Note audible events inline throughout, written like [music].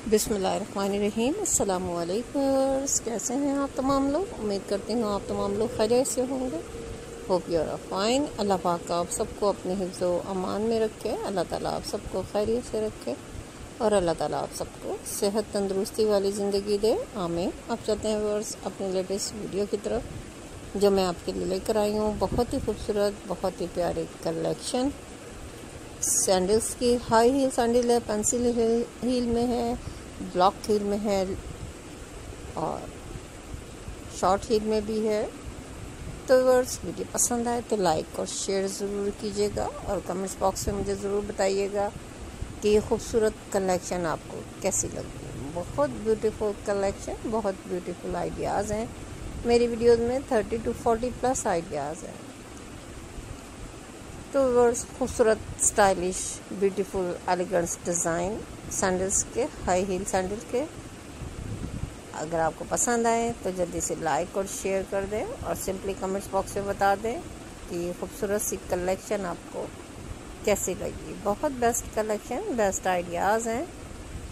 बिसमीम अल्लाम कैसे हैं आप तमाम लोग? उम्मीद करती हूँ आप तमाम लोग खैरियत से होंगे। Hope your fine. अल्लाह पाक आप सबको अपने हिफ्ज़ अमान में रखे, अल्लाह ताला आप सबको खैरियत से रखे और अल्लाह ताला आप सबको सेहत तंदरुस्ती वाली ज़िंदगी दे। आमीन। आप चलते हैं वर्स अपने लेटेस्ट वीडियो की तरफ़, जो मैं आपके लिए लेकर आई हूँ। बहुत ही खूबसूरत, बहुत ही प्यारे कलेक्शन। सैंडल्स की हाई हील सैंडल है पेंसिल हील में है ब्लॉक हील में है, और शॉर्ट हील में भी है। तो वर्स वीडियो पसंद आए तो लाइक और शेयर ज़रूर कीजिएगा और कमेंट्स बॉक्स में मुझे ज़रूर बताइएगा कि ये खूबसूरत कलेक्शन आपको कैसी लगी। बहुत ब्यूटीफुल कलेक्शन बहुत ब्यूटीफुल आइडियाज़ हैं। मेरी वीडियोज़ में thirty two forty plus ideas हैं। तो वर्ड्स खूबसूरत stylish beautiful elegance design sandals के हाई हील सैंडल के। अगर आपको पसंद आए तो जल्दी से लाइक और शेयर कर दें और सिंपली कमेंट्स बॉक्स में बता दें कि ये खूबसूरत सी कलेक्शन आपको कैसी लगी। बहुत बेस्ट कलेक्शन बेस्ट आइडियाज़ हैं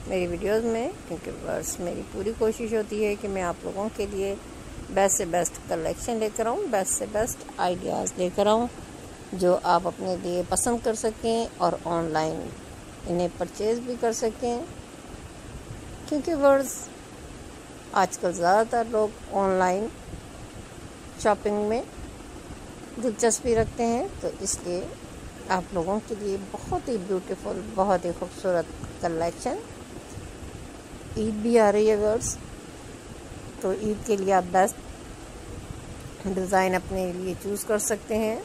मेरी वीडियोस में, क्योंकि बस मेरी पूरी कोशिश होती है कि मैं आप लोगों के लिए बेस्ट से बेस्ट कलेक्शन लेकर आऊँ बेस्ट से बेस्ट आइडियाज़ लेकर आऊँ। जो आप अपने लिए पसंद कर सकें और ऑनलाइन इन्हें परचेज़ भी कर सकें। क्योंकि वर्ड्स आजकल ज़्यादातर लोग ऑनलाइन शॉपिंग में दिलचस्पी रखते हैं तो इसलिए आप लोगों के लिए बहुत ही ब्यूटीफुल बहुत ही खूबसूरत कलेक्शन ईद भी आ रही है वर्ड्स तो ईद के लिए आप बेस्ट डिज़ाइन अपने लिए चूज़ कर सकते हैं।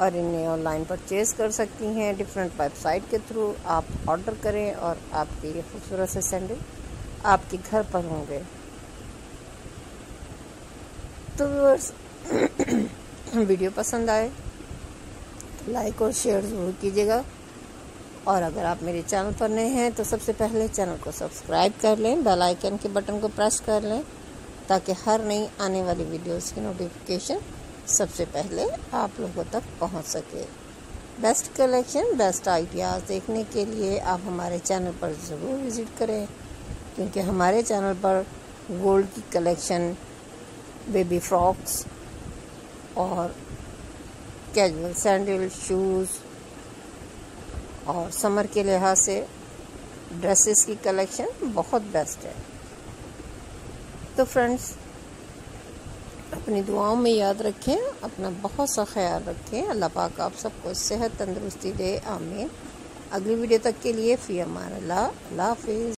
और इन्हें ऑनलाइन परचेज़ कर सकती हैं। डिफरेंट वेबसाइट के थ्रू आप ऑर्डर करें और आपके ये खूबसूरत से सैंडल आपके घर पर होंगे। तो व्यूअर्स [clears throat] वीडियो पसंद आए तो लाइक और शेयर ज़रूर कीजिएगा। और अगर आप मेरे चैनल पर नए हैं तो सबसे पहले चैनल को सब्सक्राइब कर लें बेल आइकन के बटन को प्रेस कर लें, ताकि हर नई आने वाली वीडियोस की नोटिफिकेशन सबसे पहले आप लोगों तक पहुँच सके। बेस्ट कलेक्शन बेस्ट आइडियाज़ देखने के लिए आप हमारे चैनल पर ज़रूर विज़िट करें, क्योंकि हमारे चैनल पर गोल्ड की कलेक्शन बेबी फ्रॉक्स और कैजुअल सैंडल शूज़ और समर के लिहाज से ड्रेसेस की कलेक्शन बहुत बेस्ट है। तो फ्रेंड्स अपनी दुआओं में याद रखें, अपना बहुत सा ख्याल रखें। अल्लाह पाक आप सबको सेहत तंदरुस्ती दे। आमीन। अगली वीडियो तक के लिए फ़ी अमान अल्लाह। हाफिज़।